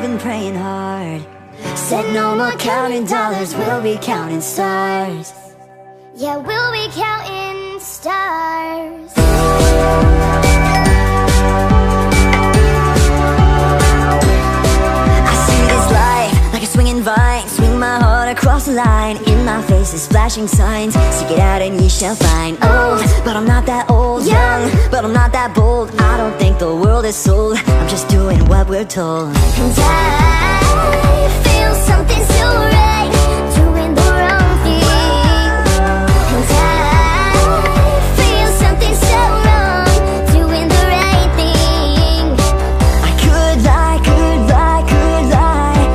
been praying hard. Said no more counting dollars, we'll be counting stars. Yeah, we'll be counting stars. I see this life like a swinging vine. Swing my heart across the line. In my face is flashing signs. Seek it out and ye shall find. Old, but I'm not that old. But I'm not that bold. I don't think the world is sold. I'm just doing what we're told. And I feel something so right, doing the wrong thing. And I feel something so wrong, doing the right thing. I could lie, could lie, could lie.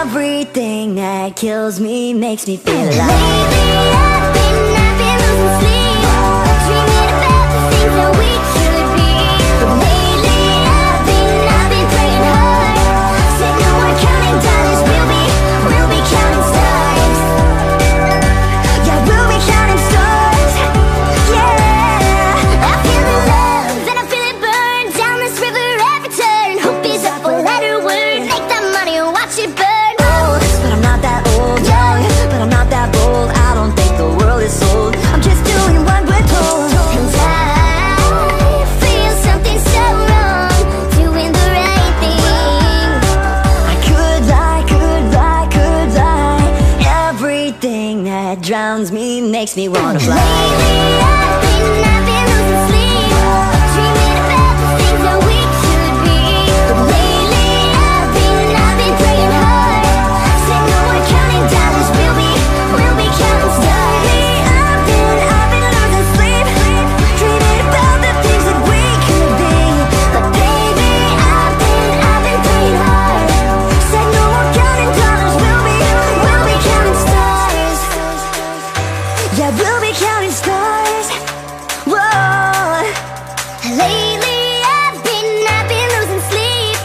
Everything that kills me makes me feel alive. Drowns me makes me wanna fly. We'll be counting stars. Whoa. Lately I've been, I've been losing sleep,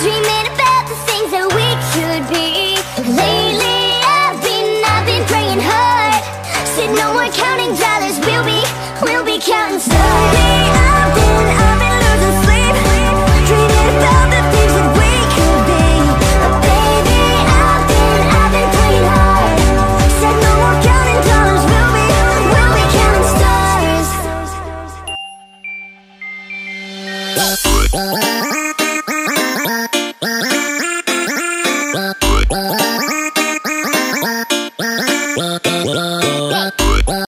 dreaming about the things that we could be. Lately I've been, I've been praying hard. Said no more counting dollars, we'll be, we'll be counting stars. Yeah.